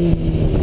E...